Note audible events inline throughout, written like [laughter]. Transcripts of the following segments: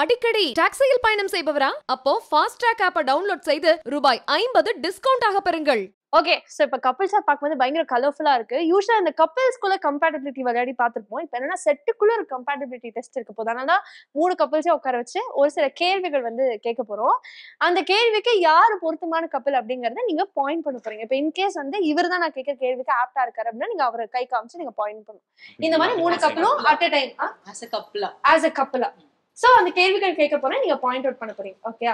அடிக்கடி டாக்ஸியில் பயணம் செய்பவரா? அப்போ ஃபாஸ்ட் ட்ராக் ஆப்பை டவுன்லோட் செய்து ரூபாய் ஐம்பது டிஸ்கவுண்ட் ஆக பெறுங்கள். ஓகே ஸோ இப்போ கப்பிள்ஸாக பார்க்கும்போது பயங்கர கலர்ஃபுல்லாக இருக்கு. யூஸ்வலாக இந்த கப்பிள்ஸ்குள்ள கம்பேட்டபிலிட்டி விளையாடி பார்த்துருப்போம். இப்போ என்னன்னா செட்டுக்குள்ள ஒரு கம்பேட்டபிலிட்டி டெஸ்ட் இருக்க போது அதனால தான் மூணு கப்பிள்ஸே உட்கார வச்சு ஒரு சில கேள்விகள் வந்து கேட்க போறோம். அந்த கேள்விக்கு யார் பொருத்தமான கப்பல் அப்படிங்கறத நீங்க பாயிண்ட் பண்ண போறீங்க. இப்போ இன்கேஸ் வந்து இவர் தான் நான் கேட்குற கேள்விக்கு ஆப்டா இருக்காரு அப்படின்னா நீங்க அவரை கை காமிச்சு நீங்க பாயிண்ட் பண்ணணும். இந்த மாதிரி மூணு கப்பலும் at a time as a கப்லா as a கப்பலா ஸோ அந்த கேள்விகள் கேட்க போறேன் நீங்க பாயிண்ட் அவுட் பண்ண போறீங்க. ஓகே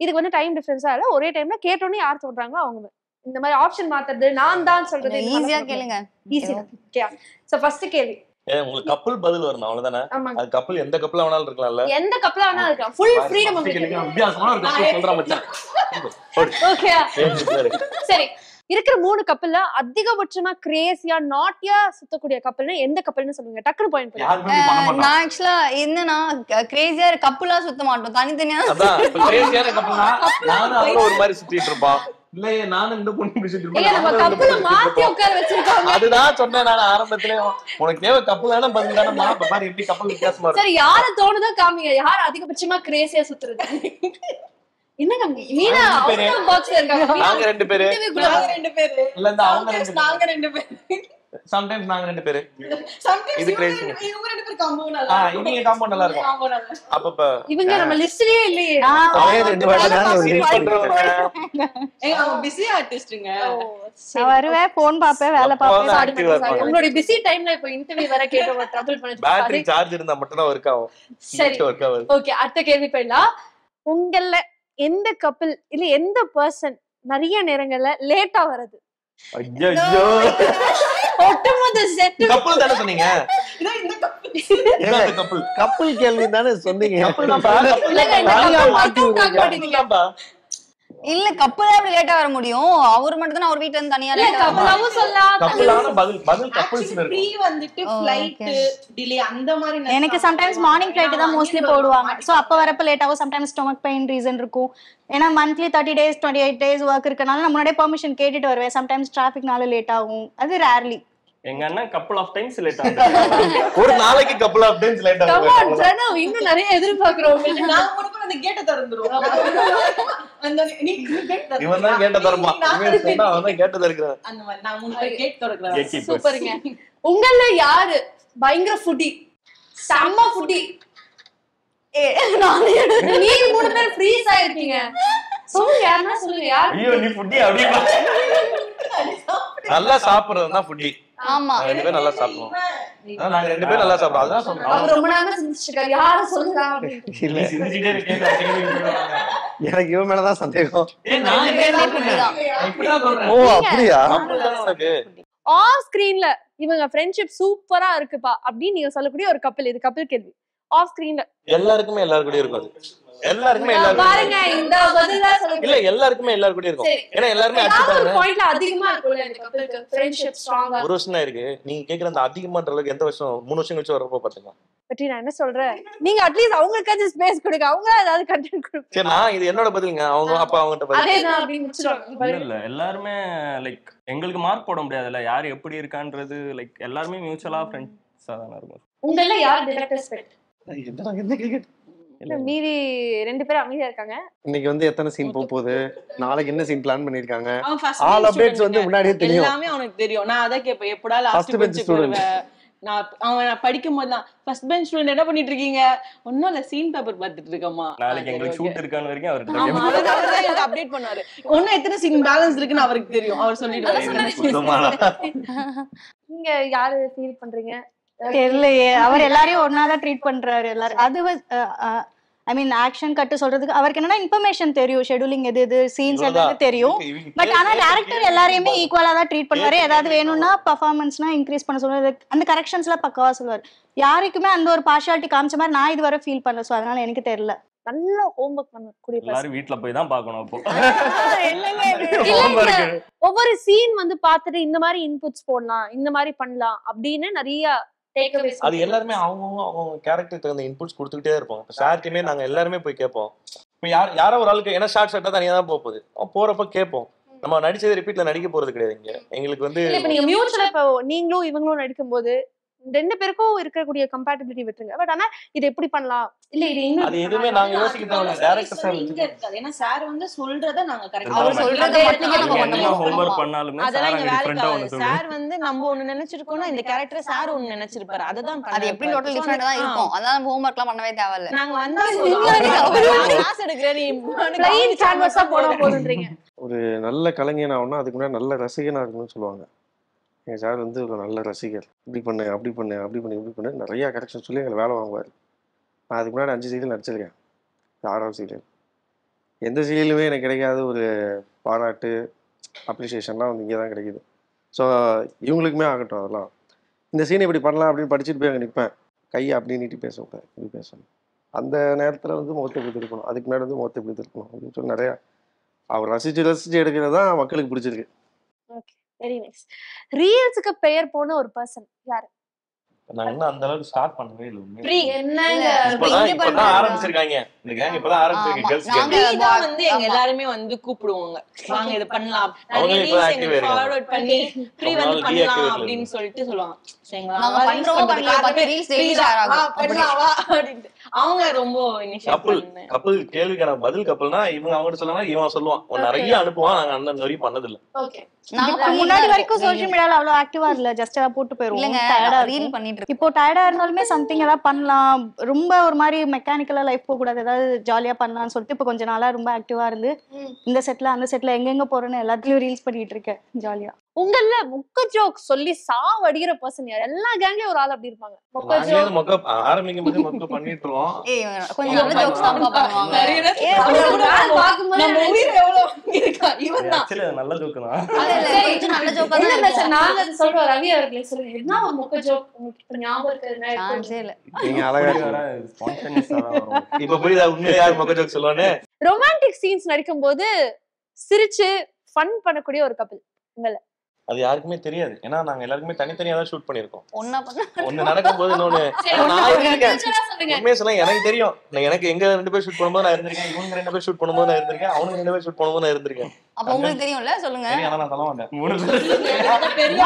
இதுக்கு வந்து டைம் டிஃபரன்ஸா இல்ல. ஒரே டைம்ல கேட்டோன்னே யார் சொல்றாங்களோ அவங்க. இந்த மாதிரி ஆப்ஷன் மாத்துறது நான் தான் சொல்றது. ஈஸியா கேளுங்க. ஈஸியா ஓகே சோ ஃபர்ஸ்ட் கேள்வி. உங்களுக்கு கப்பல் பதில் வரணும் அவ்வளவுதானே? அது கப்பல் எந்த கப்பல் வேணாலும் இருக்கலாம்ல. எந்த கப்பலா வேணா இருக்கலாம். ஃபுல் ஃப்ரீடம் ஒரு கப்பல் சொல்ற மச்சான். ஓகே. சரி. இருக்கிற மூணு கப்பல்ல அதிகபட்சமா கிரேசியா நாட்டியா சுத்தக்கூடிய கப்பல்னா எந்த கப்பல்னு சொல்லுங்க. டக்குனு பாயிண்ட் நான் ஆக்சுவலா என்னன்னா கிரேசியா கப்புலா சுத்த மாட்டோம். தனித்தனியா. ஒரு மாதிரி சுத்திட்டு இருப்பான் இல்லையே நானும் இந்த பொண்ணு வச்சிருக்காங்க. அதுதான் சொன்னேன் நான் ஆரம்பத்திலே. உனக்கு தேவை கப்பல் தானே பதில் தானே மா இப்ப பாரு எப்படி கப்பல் வித்தியாசமா இருக்கு. சரி யார தோணுதோ காமிங்க. யார் அதிகபட்சமா கிரேசியா சுத்துறது? என்னங்க மீனா ரெண்டு பேரு. அவங்க பாக்ஸ்ல இருக்காங்க மீனா நாங்க ரெண்டு பேரு நாங்க ரெண்டு பேரு இல்ல இந்த அவங்க Sometimes ரெண்டு நாங்க ரெண்டு பேரு சம்டைம்ஸ் நாங்க ரெண்டு பேரு Sometimes இது இவங்க crazy. ரெண்டு- இவங்க ரெண்டு பேரும் combo ஆ, நல்லா இருக்கும். இவங்க combo நல்லா இருக்கும். Combo நல்லா இருக்கும். அப்பப்ப இவங்க நம்ம லிஸ்ட்லயே இல்லையே அவரே ரெண்டு வாட்டி தான் நான் feel பண்றவங்க. ஏங்க, அவங்க busy artistங்க. சரி. நான் வருவேன் போன் பாப்பேன் வேலை பாப்பேன் தான் Sorry, active ஆ madam, sorry. இருப்பாங்க. உங்களுடைய பிஸி டைம்ல இப்போ இன்டர்வியூ வர கேட்டு ட்ரபிள் பேட்டரி சார்ஜ் இருந்தா மட்டும் தான் ஆகும் சரி ஓகே அடுத்த கேள்வி போயிடலாம் உங்கள எந்த கப்பல் இல்ல எந்த பர்சன் நிறைய நேரங்கள்ல லேட்டா வருது ஐயோ ஒட்டுமொத்த செட் கப்பல் தானே சொன்னீங்க? இதான் இந்த couple. இதான் கப்பல் கப்பல் கேள்வி தானே சொன்னீங்க. இல்ல கப்புலா எப்படி லேட்டா வர முடியும். அவர் மட்டும் தான் அவர் வீட்ல இருந்து தனியா இல்ல கப்பலாவும் சொல்லலாம் கப்பலான பதில் பதில் கப்பல்ஸ் pre இருக்கும் வந்துட்டு Oh, flight, okay. delay அந்த மாதிரி எனக்கு சம்டைம்ஸ் மார்னிங் ஃபிளைட் தான் மோஸ்ட்லி போடுவாங்க. ஸோ அப்போ வரப்ப லேட் ஆகும். சம்டைம்ஸ் ஸ்டொமக் பெயின் ரீசன் இருக்கும். ஏன்னா monthly thirty days twenty eight days work இருக்கனால நான் முன்னாடியே பெர்மிஷன் கேட்டுட்டு வருவேன். சம்டைம்ஸ் டிராஃபிக்னால லேட் ஆகும். அது ரேர்லி எங்க அண்ணன் கப்பல் ஆஃப் டைம்ஸ் லேட் ஆகும் ஒரு நாளைக்கு கப்பல் ஆஃப் டைம்ஸ் லேட் ஆகும் பிரணவ், இன்னும் நிறைய எதிர்பார்க்கிறோம். நாங்க மட்டும் அந்த கேட்டை திறந்துருவோம். அந்த நீ கேட் இவன் தான் கேட்ட தரமா இவன் சொன்னா அவன் தான் கேட்டு தருக்கிறான் அந்த மாதிரி நான் மூணு பேர் கேட் திறக்கிறேன். சூப்பருங்க. உங்கள யாரு? பயங்கர ஃபுட்டி செம்ம ஃபுட்டி நீங்க மூணு பேர் ஃப்ரீஸ் ஆயிருக்கீங்க. சொல்லுங்க யாருன்னா சொல்லுங்க யார்? ஐயோ நீ ஃபுட்டி அப்படின்னா நல்லா சாப்பிடுறது தான் ஃபுட்டி ஆமா. நாங்க ரெண்டு பேரும் நல்லா சாப்பிடுவோம். அதான் நாங்க ரெண்டு பேரும் நல்லா சாப்பிடுவோம். அதான் சொல்றேன். அவர் ரொம்ப நேரம் சிந்திச்சிருக்காரு யார சொல்லுங்க? அப்படின்னு. இல்ல. நீ சிரிச்சுக்கிட்டே இருக்கேன். எனக்கு இவன் மேலதான் சந்தேகம். ஓ அப்படியா? ஆஃப் ஸ்கிரீன்ல இவங்க ஃப்ரெண்ட்ஷிப் சூப்பரா இருக்குப்பா. அப்படின்னு நீங்க சொல்லக்கூடிய ஒரு கப்பல் இது கப்பல் கேள்வி. ஆஃப் ஸ்கிரீன்ல எல்லாருக்குமே எல்லாரு கூடயும் இருக்கும் அது. எல்லாருக்குமே சொல்லுங்க. இல்ல எல்லாருக்குமே எல்லாரு கூடயும் இருக்கும். ஏன்னா எல்லாருமே பாயிண்ட்ல அதிகமா கப்பலுக்கு ஃப்ரெண்ட்ஷிப் ஸ்ட்ராங்கா ஒரு வருஷம் இருக்கு. நீங்க கேக்குற அந்த அதிகமான்ற அளவுக்கு எந்த வருஷம்? மூணு வருஷம் கழிச்சு வரப்போ பாத்துக்கலாம் பற்றி நான் என்ன சொல்றேன்? நீங்க அட்லீஸ்ட் அவங்களுக்காச்சும் ஸ்பேஸ் கொடுங்க. அவங்க ஏதாவது கண்டென்ட் கொடுங்க சரி நான் இது என்னோட பதிலுங்க. அவங்க அப்பா அவங்ககிட்ட பதில். இல்ல இல்ல. எல்லாருமே லைக் எங்களுக்கு மார்க் போட முடியாதுல்ல. யார் எப்படி இருக்கான்றது லைக் எல்லாருமே மியூச்சுவலா ஃப்ரெண்ட்ஸா தானே இருக்கும். உங்கள யார் டிரெக்டர் ஸ்பெக்ட்? மீதி ரெண்டு பேரும் அமைதியா இருக்காங்க. இன்னைக்கு வந்து எத்தனை சீன் போக போகுது? நாளைக்கு என்ன சீன் பிளான் பண்ணிருக்காங்க updates student வந்து. முன்னாடியே தெரியும். எல்லாமே அவனுக்கு தெரியும். நான் அதான் கேட்பேன் எப்படா லாஸ்ட் பெஞ்ச் நான் அவன் நான் படிக்கும் போதுதான் ஃபர்ஸ்ட் பெஞ்ச் ஸ்டூடெண்ட் என்ன பண்ணிட்டு இருக்கீங்க? ஒன்னும் இல்ல சீன் பேப்பர் பார்த்துட்டு இருக்கமா நாளைக்கு எங்களுக்கு ஷூட் இருக்கான்னு வரைக்கும் தான் எனக்கு அப்டேட் பண்ணாரு. ஒன்னும் எத்தனை சீன் பேலன்ஸ் இருக்குன்னு அவருக்கு தெரியும். அவர் சுத்தமாடா. [laughs] நீங்க யாரு ஃபீல் பண்றீங்க? தெரியலையே. [laughs] அவர் எல்லாரையும் ஒன்னா தான் ட்ரீட் பண்றாரு எல்லாரும். அது ஐ மீன் ஆக்ஷன் கட்டு சொல்றதுக்கு அவருக்கு என்னன்னா இன்ஃபர்மேஷன் தெரியும். ஷெட்யூலிங் எது எது சீன்ஸ். எல்லாமே தெரியும். பட் ஆனா டேரக்டர் எல்லாரையுமே ஈக்குவலா தான் ட்ரீட் பண்ணுவாரு. ஏதாவது வேணும்னா பர்ஃபார்மன்ஸ்னா இன்க்ரீஸ் பண்ண சொல்லுவாரு. அந்த கரெக்ஷன்ஸ்லாம் பக்காவா சொல்லுவாரு. யாருக்குமே அந்த ஒரு பார்ஷியாலிட்டி காமிச்ச மாதிரி நான் இதுவரை ஃபீல் பண்ணல. ஸோ அதனால எனக்கு தெரியல. நல்ல ஹோம்ஒர்க் பண்ணக்கூடிய. எல்லாரும் வீட்ல போய் தான் பார்க்கணும் அப்போ. [laughs] [laughs] ஒவ்வொரு சீன் வந்து பார்த்துட்டு இந்த மாதிரி இன்புட்ஸ் போடலாம் இந்த மாதிரி பண்ணலாம் அப்படின்னு நிறைய அது எல்லாருமே அவங்க அவங்க கேரக்டர் தகுந்த இன்புட்ஸ் கொடுத்துக்கிட்டே இருப்போம் இப்போ ஷார்ட்டுமே நாங்க எல்லாருமே போய் கேட்போம். இப்போ யார் யாரோ ஒரு ஆளுக்கு ஏன்னா ஷார்ட் ஷார்ட்டா தனியா தான் போக போகுது போறப்ப கேட்போம். நம்ம நடிச்சது ரிப்பீட்ல நடிக்க போறது கிடையாது இங்க. எங்களுக்கு வந்து நீங்க மியூச்சுவலா இப்போ நீங்களும் இவங்களும் நடிக்கும் போது ரெண்டு பேருக்கும் இருக்கக்கூடிய கம்பேட்டபிலிட்டி விட்டுருங்க. பட் ஆனா இது எப்படி பண்ணலாம்? இல்ல இது இன்னும் அது எதுவுமே நாங்க யோசிக்க தேவையில்ல. டேரக்டர் சார் இங்க இருக்காது ஏன்னா சார் வந்து சொல்றத நாங்க கரெக்டா அவர் சொல்றத மட்டும் நம்ம. பண்ணாலுமே அதெல்லாம் சார் அங்க டிஃபரெண்டா வந்து நம்ம ஒண்ணு நினைச்சிருக்கோம்னா இந்த கேரக்டர் சார் ஒண்ணு நினைச்சிருப்பாரு. அதுதான் அது எப்படி டோட்டல் டிஃபரெண்டா தான் இருக்கும். அதான் நம்ம ஹோம்ஒர்க்லாம் பண்ணவே தேவையில்ல. நாங்க வந்தா கிளாஸ் எடுக்கிறேன் நீ. பிளைன் கேன்வஸா போனா போதுன்றீங்க. ஒரு நல்ல கலைஞன் ஆகணும்னா அதுக்கு முன்னாடி நல்ல ரசிகனா இருக்கணும்னு சொல்லுவாங்க. எங்கள் சார் வந்து ஒரு நல்ல ரசிகர். இப்படி பண்ணு அப்படி பண்ணு அப்படி பண்ணு இப்படி பண்ணு. நிறையா கரெக்ஷன் சொல்லி எங்களை வேலை வாங்குவார். நான் அதுக்கு முன்னாடி அஞ்சு சீரியல் நடிச்சிருக்கேன். ஆறாவது சீரியல். எந்த சீரியலுமே எனக்கு கிடைக்காத ஒரு பாராட்டு அப்ரிஷியேஷன்லாம் வந்து இங்கே தான் கிடைக்குது. ஸோ இவங்களுக்குமே ஆகட்டும் அதெல்லாம். இந்த சீனை இப்படி பண்ணலாம் அப்படின்னு படிச்சுட்டு போய் அங்கே நிற்பேன் கையை அப்படி நீட்டி பேசக்கூடாது இப்படி பேசணும் அந்த நேரத்தில் வந்து முகத்தை இப்படி திருப்பணும். அதுக்கு முன்னாடி வந்து முகத்தை இப்படி திருப்பணும் அப்படின்னு சொல்லி நிறையா அவர் ரசித்து ரசித்து எடுக்கிறது தான் மக்களுக்கு பிடிச்சிருக்கு. வெரி நைஸ் ரீல்ஸுக்கு பெயர் போன ஒரு பர்சன் யாரு? நாங்க இன்னும் அந்த அளவுக்கு ஸ்டார்ட் பண்ணவே இல்லை. ஆரம்பிச்சிருக்காங்க. இந்த கேங் இப்பதான் ஆரம்பிச்சிருக்காங்க. கேர்ள்ஸ் வந்து எங்க. எல்லாருமே வந்து கூப்பிடுவாங்க. வாங்க இது பண்ணலாம். பண்ணி வந்து பண்ணலாம் அப்படின்னு சொல்லிட்டு சொல்லுவாங்க. அவங்க. அவங்க ரொம்ப கப்பல் கப்பல் கேள்விக்கான பதில் கப்பல்னா இவங்க அவங்ககிட்ட சொல்லலாம் இவன் சொல்லுவான். நிறைய அனுப்புவான். நாங்க அந்த வரையும் பண்ணதில்ல. ஓகே நாங்க முன்னாடி வரைக்கும். சோஷியல் மீடியால அவ்வளவு ஆக்டிவா இல்ல. ஜஸ்ட் போட்டு போயிருவோம். ரீல் பண்ணிட்டு இப்போ டயர்டா இருந்தாலுமே சம்திங் ஏதாவது பண்ணலாம். ரொம்ப ஒரு மாதிரி மெக்கானிக்கலா லைஃப் போக கூடாது ஏதாவது ஜாலியா பண்ணலாம்னு சொல்லிட்டு இப்போ கொஞ்ச நாளா ரொம்ப ஆக்டிவா இருந்து. இந்த செட்ல அந்த செட்ல எங்கெங்க போறேன்னு எல்லாத்துலயும் ரீல்ஸ் பண்ணிட்டு இருக்கேன் ஜாலியா உங்கள முக்க ஜோக் சொல்லி சாவடிக்கிற பர்சன் யார்? எல்லா கேங்லயும் ஒரு ஆள் அப்படி இருப்பாங்க. முக்க நாங்களே ஜோக் மொக்க ஆரம்பிக்கும் போது மொக்க பண்ணிட்டு இருக்கோம் ஏய் கொஞ்சம் ஜோக்ஸ் தான் பண்ணுவாங்க நிறைய நேரம் ஏய், அவங்க கொஞ்சம் கூட ஆள் பார்க்கும்போது நம்ம உயிர் எவ்வளவு இருக்கா இவன் தான் ஆக்சுவலி அது நல்ல ஜோக்கு தான். இல்ல, இல்ல, கொஞ்சம் நல்ல ஜோக்கா இல்ல தான் இல்ல சார் இருக்கும் நாங்க அது சொல்றோம். ரவி அவர்களே சொல்லுங்க. என்ன ஒரு முக்க ஜோக் உங்களுக்கு இப்ப ஞாபகம் இருக்கிறது சான்ஸே இல்ல. நீங்க அழகா அப்படி வர ஸ்பான்டேனியஸா தான் வரும். [laughs] இப்ப புரியுதா? உண்மையா யார் மொக்க ஜோக் சொல்லுவானே ரொமான்டிக் சீன்ஸ் நடிக்கும் போது சிரிச்சு ஃபன் பண்ணக்கூடிய ஒரு கப்பல் அது யாருக்குமே தெரியாது. ஏன்னா நாங்க எல்லாருக்குமே தனித்தனியா தான் ஷூட் பண்ணிருக்கோம் [laughs] ஒண்ணு நடக்கும் போது இன்னொன்னு நான் இருந்திருக்கேன். உண்மையை சொல்ல எனக்கு தெரியும். நான் எனக்கு எங்க ரெண்டு பேர் ஷூட் பண்ணும்போது நான் இருந்திருக்கேன் இவங்க ரெண்டு பேர் ஷூட் பண்ணும்போது நான் இருந்திருக்கேன் அவனுங்க ரெண்டு பேர் ஷூட் பண்ணும்போது நான் இருந்திருக்கேன். அப்ப உங்களுக்கு தெரியும்ல? சொல்லுங்க. சரி ஆனா நான் சொல்ல மாட்டேன். மூணு பேர் [laughs] பெரிய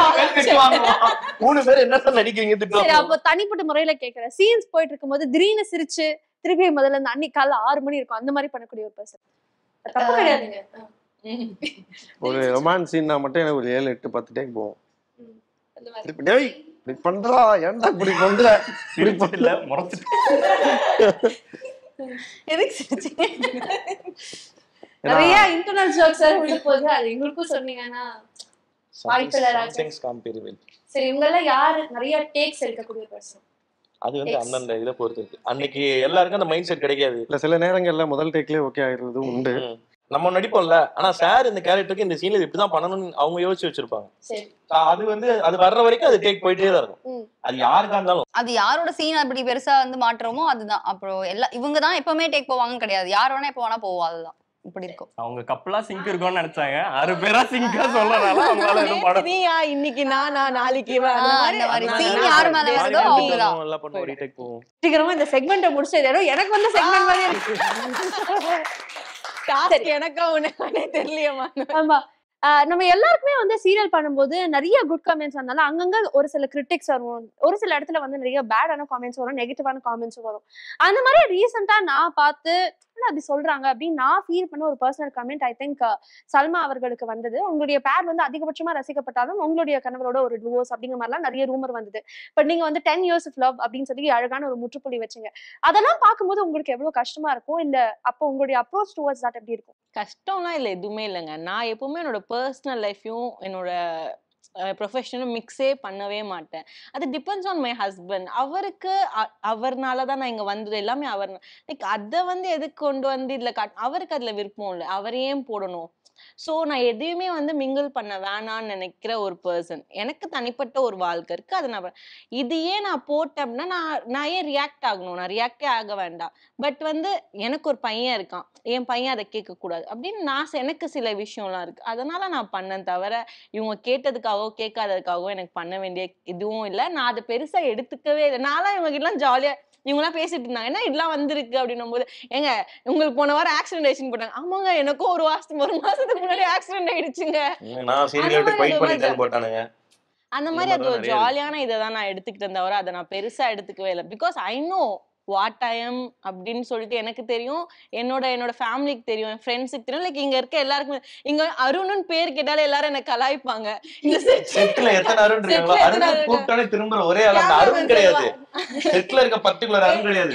மூணு பேர் என்ன நடிக்கிறீங்க? திட்டம் அப்போ தனிப்பட்ட முறையில கேக்குறேன். சீன்ஸ் போயிட்டு இருக்கும்போது திடீர்னு சிரிச்சு திருப்பி முதல்ல இந்த அன்னைக்கு காலைல ஆறு மணி இருக்கும். அந்த மாதிரி பண்ணக்கூடிய ஒரு பர்சன் தப்பு கிடையாதுங்க. ஒரு ரொமான்ஸ் சீன்னா மட்டும் எனக்கு ஒரு ஏழு எட்டு பத்து டேக் போவோம். இப்படி டேய் இப்படி பண்றா? ஏன்டா இப்படி பண்ற? இப்படி முறைச்சிட்டு எதுக்கு சிரிச்சீங்க நிறைய இன்டர்னல் ஜோக்ஸ் உள்ள போகுது. அது எங்களுக்கும் சொன்னீங்கன்னா comparable. சரி இவங்கெல்லாம் யாரு? நிறைய டேக்ஸ் எடுக்கக்கூடிய பர்சன் அது வந்து. அந்தந்த இதை பொறுத்து இருக்கு. அன்னைக்கு எல்லாருக்கும் அந்த மைண்ட் செட் கிடைக்காது. இல்ல சில நேரங்கள்ல முதல் டேக்லயே ஓகே ஆயிடுறதும் உண்டு. ம். நம்ம நடிப்போம்ல. ஆனா சார் இந்த கேரக்டருக்கு இந்த சீன்ல இப்படிதான் பண்ணணும்னு அவங்க யோசிச்சு வச்சிருப்பாங்க. அது வந்து அது வர்ற வரைக்கும் அது டேக் போயிட்டே தான் இருக்கும். அது யாருக்கா இருந்தாலும். அது யாரோட சீன் அப்படி பெருசா வந்து மாற்றமோ அதுதான். அப்புறம் எல்லா இவங்க தான் எப்பவுமே டேக் போவாங்கன்னு கிடையாது. யார் வேணா எப்ப வேணா போவோம் அதுதான். இப்படி இருக்கும். அவங்க கப்பலா சிங்க் இருக்கும்னு நினைச்சாங்க. ஆறு பேரா சிங்கா சொல்லனால அவங்களால எதுவும் படம் நீயா இன்னைக்கு நானா நாளைக்கு இவன் அந்த மாதிரி. நான் நான் யார் மேல வருதோ பேசி அவங்கதான். எல்லாம் பண்ணுவோம் ரீடேக் போவோம். சீக்கிரமா இந்த செக்மெண்ட்டை முடிச்சது எனக்கு வந்து செக்மெண்ட் மாதிரி இருக்கு. Task எனக்கா உனக்கானே தெரியலையேம்மா ஆமா. ஆஹ் நம்ம எல்லாருக்குமே வந்து சீரியல் பண்ணும்போது நிறைய குட் கமெண்ட்ஸ் வந்தாலும் அங்கங்க ஒரு சில கிரிட்டிக்ஸ் வரும் ஒரு சில இடத்துல வந்து நிறைய பேடான காமெண்ட்ஸ் வரும் நெகட்டிவான காமெண்ட்ஸும் வரும். அந்த மாதிரி ரீசெண்டா நான் பார்த்து என்ன அப்படி சொல்றாங்க அப்படின்னு நான் ஃபீல் பண்ண ஒரு personal comment I think Salma அவர்களுக்கு வந்தது. உங்களுடைய பேர் வந்து அதிகபட்சமா ரசிக்கப்பட்டாலும் உங்களுடைய கணவரோட ஒரு டிவோர்ஸ் அப்படிங்கிற மாதிரிலாம் நிறைய ரூமர் வந்தது. பட் நீங்க வந்து டென் இயர்ஸ் ஆஃப் லவ் அப்படின்னு சொல்லி அழகான ஒரு முற்றுப்புள்ளி வச்சீங்க. அதெல்லாம் பார்க்கும்போது உங்களுக்கு எவ்வளவு கஷ்டமா இருக்கும்? இல்ல அப்போ உங்களுடைய அப்ரோச் டுவர்ட்ஸ் தட் எப்படி இருக்கும்? கஷ்டம்லாம் இல்லை எதுவுமே இல்லைங்க. நான் எப்பவுமே என்னோட பர்சனல் லைஃப்பையும் என்னோட ப்ரொஃபஷனும் மிக்ஸே பண்ணவே மாட்டேன். அது டிபெண்ட்ஸ் ஆன் மை ஹஸ்பண்ட் அவருக்கு அ- அவர்னால தான் நான் இங்கே வந்தது. எல்லாமே அவர் லைக் அதை வந்து எதுக்கு கொண்டு வந்து இதில் காட் அவருக்கு அதில் விருப்பம் இல்லை. அவர் ஏன் போடணும்? ஸோ நான் எதையுமே வந்து மிங்கிள் பண்ண வேணாம்னு நினைக்கிற ஒரு பர்சன் எனக்கு தனிப்பட்ட ஒரு வாழ்க்கை இருக்கு. அதை நான் இதையே நான் போட்டேன் அப்படின்னா நான் நான் ஏன் ரியாக்ட் ஆகணும்? நான் ரியாக்டே ஆக வேண்டாம். பட் வந்து எனக்கு ஒரு பையன் இருக்கான். என் பையன் அதை கேட்கக்கூடாது. அப்படின்னு நான் எனக்கு சில விஷயம்லாம் இருக்கு. அதனால நான் பண்ணேன் தவிர இவங்க கேட்டதுக்காகவோ கேட்காததுக்காகவோ எனக்கு பண்ண வேண்டிய இதுவும் இல்லை. நான் அதை பெருசாக எடுத்துக்கவே இல்லை. நான்லாம் இவங்க எல்லாம் ஜாலியாக இவங்கலாம் பேசிட்டு இருந்தாங்க. என்ன இதெல்லாம் வந்திருக்கு அப்படின்னும் போது ஏங்க உங்களுக்கு போன வாரம் ஆக்சிடென்ட் ஆயிடுச்சுன்னு போட்டாங்க. ஆமாங்க எனக்கும் ஒரு மாசத்துக்கு ஒரு மாசத்துக்கு முன்னாடி ஆக்சிடென்ட் ஆயிடுச்சுங்க. அந்த மாதிரி அது ஒரு. ஜாலியான இதை தான் நான் எடுத்துக்கிட்டேன் தவிர அதை நான் பெருசா எடுத்துக்கவே இல்லை. Because I know what I am அப்படின்னு சொல்லிட்டு எனக்கு தெரியும். என்னோட என்னோட ஃபேமிலிக்கு தெரியும். என் ஃப்ரெண்ட்ஸுக்கு தெரியும். லைக் இங்க இருக்க எல்லாருக்குமே இங்க அருணுன்னு பேர் கேட்டாலே எல்லாரும் என்ன கலாய்ப்பாங்க. இந்த [laughs] செட்ல எத்தனை அருண் இருக்காங்களோ ஒரே அருண் கிடையாது. செட்ல இருக்க அருண் [laughs] கிடையாது.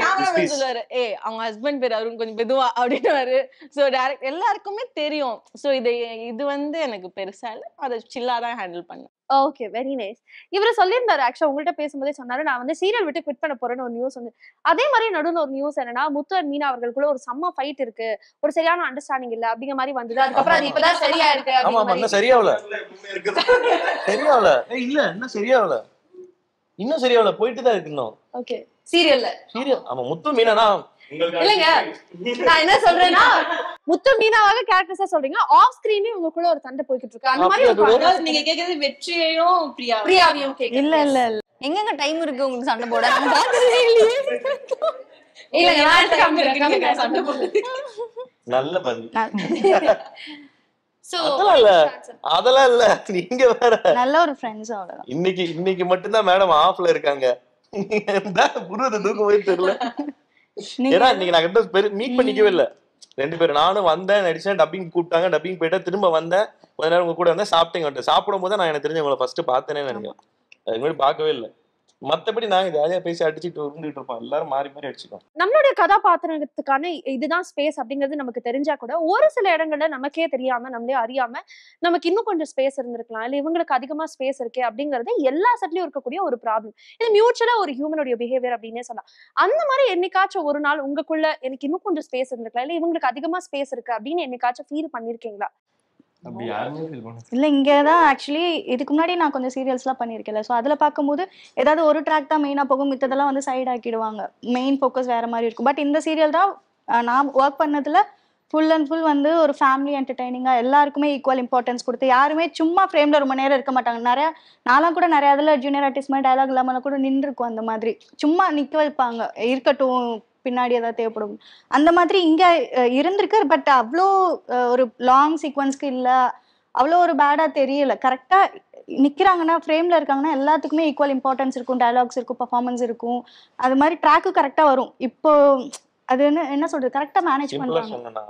சொல்லுவாரு. ஏ அவங்க ஹஸ்பண்ட் பேர் அருண் கொஞ்சம் மெதுவா அப்படின்னுவாரு. ஸோ டேரக்ட் எல்லாருக்குமே தெரியும். ஸோ இது இது வந்து எனக்கு பெருசா இல்லை. அதை சில்லா தான் ஹேண்டில் பண்ணேன். ஓகே வெரி நைஸ் இவர் சொல்லியிருந்தாரு ஆக்சுவலா உங்கள்ட்ட பேசும்போதே சொன்னாரு நான் வந்து சீரியல் விட்டு குவிட் பண்ண போறேன்னு ஒரு நியூஸ் வந்து. அதே மாதிரி நடுவில் ஒரு நியூஸ் என்னன்னா முத்து மீனா அவர்களுக்குள்ள ஒரு செம்ம ஃபைட் இருக்கு. ஒரு சரியான அண்டர்ஸ்டாண்டிங் இல்ல அப்படிங்கிற மாதிரி வந்தது. அதுக்கப்புறம் அது இப்பதான் சரியா இருக்கு ஆமா இன்னும் சரியாவல சரியாவல இல்ல இன்னும் சரியாவல இன்னும் சரியாவல போயிட்டு தான் இருக்கு இன்னும். ஓகே சீரியல்ல சீரியல் ஆமா முத்து மீனானா இல்லைங்க. நான் என்ன சொல்றேன்னா முத்து மீனாவாக கேரக்டர்ஸா சொல்றீங்க. ஆஃப் ஸ்கிரீன்லயும் உங்களுக்குள்ள ஒரு சண்டை போய்கிட்டு இருக்கு. அந்த மாதிரி. நீங்க கேக்குறது வெற்றியையும் பிரியா பிரியாவையும். இல்ல இல்ல இல்ல. எங்கெங்க டைம் இருக்கு உங்களுக்கு சண்டை போட? நல்ல அதெல்லாம் இல்ல. அதெல்லாம் இல்ல. நீங்க வேற. நல்ல ஒரு ஃப்ரெண்ட்ஸ் அவ்வளவுதான். இன்னைக்கு இன்னைக்கு மட்டும்தான் மேடம் ஆஃப்ல இருக்காங்க. [laughs] புருவத்தை தூக்கம் போய் தெரியல. ஏன்னா இன்னைக்கு நான் கிட்ட மீட் பண்ணிக்கவே இல்ல. ரெண்டு பேரும். நானும் வந்தேன் நடிச்சேன் டப்பிங் கூப்பிட்டாங்க டப்பிங் போயிட்டேன் திரும்ப வந்தேன். கொஞ்ச நேரம் உங்க கூட வந்தேன் சாப்பிட்டேங்க சாப்பிடும் போது நான் எனக்கு தெரிஞ்சு உங்களை ஃபர்ஸ்ட் பார்த்தேனே நினைக்கிறேன். அதுக்கு முன்னாடி பார்க்கவே இல்லை. மத்தபடி நாங்க ஜாலியா பேசி அடிச்சுட்டு இருந்துட்டு இருப்போம். எல்லாரும் மாறி மாறி அடிச்சுக்கோம் நம்மளுடைய கதாபாத்திரத்துக்கான இதுதான் ஸ்பேஸ் அப்படிங்கிறது நமக்கு தெரிஞ்சா கூட ஒரு சில இடங்கள்ல நமக்கே தெரியாம நம்மளே அறியாம நமக்கு இன்னும் கொஞ்சம் ஸ்பேஸ் இருந்திருக்கலாம். இல்ல இவங்களுக்கு அதிகமா ஸ்பேஸ் இருக்கே அப்படிங்கறது எல்லா செட்லயும் இருக்கக்கூடிய ஒரு ப்ராப்ளம் இது மியூச்சுவலா ஒரு ஹியூமனுடைய பிஹேவியர் அப்படின்னே சொல்லலாம். அந்த மாதிரி என்னைக்காச்சும் ஒரு நாள் உங்களுக்குள்ள எனக்கு இன்னும் கொஞ்சம் ஸ்பேஸ் இருந்திருக்கலாம். இல்ல இவங்களுக்கு அதிகமா ஸ்பேஸ் இருக்கு அப்படின்னு என்னைக்காச்சும் ஃபீல் பண்ணிருக்கீங்களா? இல்ல இங்க தான் ஆக்சுவலி இதுக்கு முன்னாடி நான் கொஞ்சம் சீரியல்ஸ்லாம் பண்ணியிருக்கேன்ல. ஸோ அதில் பார்க்கும்போது ஏதாவது ஒரு ட்ராக் தான் மெயினாக போகும். மித்ததெல்லாம் வந்து சைடு ஆக்கிடுவாங்க. மெயின் ஃபோக்கஸ் வேற மாதிரி இருக்கும். பட் இந்த சீரியல் தான் நான் ஒர்க் பண்ணதுல ஃபுல் அண்ட் ஃபுல் வந்து ஒரு ஃபேமிலி என்டர்டைனிங்காக எல்லாருக்குமே ஈக்குவல் இம்பார்ட்டன்ஸ் கொடுத்து யாருமே சும்மா ஃப்ரேமில் ரொம்ப நேரம் இருக்க மாட்டாங்க. நிறைய நான்லாம் கூட நிறைய இதில் ஜூனியர் ஆர்டிஸ்ட் மாதிரி டயலாக் இல்லாமல் கூட நின்றுருக்கும் அந்த மாதிரி. சும்மா நிற்க வைப்பாங்க. இருக்கட்டும் பின்னாடி ஏதாவது தேவைப்படும். அந்த மாதிரி இங்கே இருந்திருக்கு. பட் அவ்வளோ ஒரு லாங் சீக்வன்ஸ்க்கு இல்லை. அவ்வளோ ஒரு பேடாக தெரியல. கரெக்டாக நிற்கிறாங்கன்னா ஃப்ரேமில் இருக்காங்கன்னா எல்லாத்துக்குமே ஈக்குவல் இம்பார்ட்டன்ஸ் இருக்கும். டயலாக்ஸ் இருக்கும் பர்ஃபார்மன்ஸ் இருக்கும். அது மாதிரி ட்ராக்கு கரெக்டாக வரும். இப்போ அது என்ன என்ன சொல்றது? கரெக்டாக மேனேஜ் சொன்னா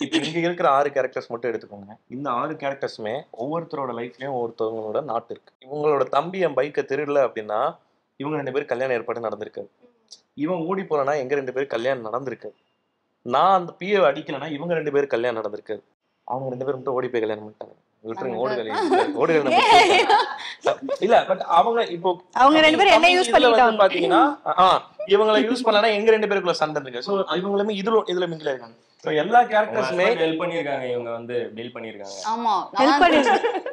இப்ப இங்க இருக்கிற ஆறு கேரக்டர்ஸ் மட்டும் எடுத்துக்கோங்க. இந்த ஆறு கேரக்டர்ஸுமே ஒவ்வொருத்தரோட லைஃப்லயும் ஒவ்வொருத்தவங்களோட நாட்டு இருக்கு. இவங்களோட தம்பி என் பைக்கை திருடல அப்படின்னா இவங்க ரெண்டு பேரும் கல்யாணம் ஏற்பாடு நடந்திருக்காது இவன் ஓடி போலனா எங்க ரெண்டு பேரும் கல்யாணம் நடந்திருக்காது நான் அந்த பிஏ அடிக்கலைன்னா இவங்க ரெண்டு பேரும் கல்யாணம் நடந்திருக்காது அவங்க ரெண்டு பேரும் மட்டும் ஓடி போய் கல்யாணம் பண்ணிட்டாங்க. விட்டுருங்க ஓடு கல்யாணம் ஓடு கல்யாணம். இல்ல பட் அவங்க இப்போ அவங்க ரெண்டு பேரும் என்ன யூஸ் பண்ணிட்டாங்க பாத்தீங்கன்னா இவங்களை யூஸ் பண்ணலன்னா எங்க ரெண்டு பேருக்குள்ள சண்டை இருக்கு சோ இவங்களுமே இதுல இதுல மிங்கில இருக்காங்க சோ எல்லா கேரக்டர்ஸுமே ஹெல்ப் பண்ணிருக்காங்க இவங்க வந்து டீல் பண்ணிருக்காங்க ஆமா Help நான் பண்ணி-